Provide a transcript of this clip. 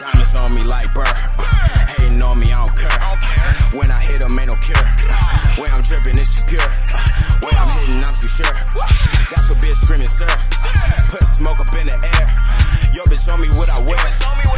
Diamonds on me like burr. Hating on me, I don't care. When I hit them, ain't no cure. When I'm dripping, it's pure. When I'm hitting, I'm too sure. Got your bitch screaming, sir. Put smoke up in the air. Your bitch, show me what I wear.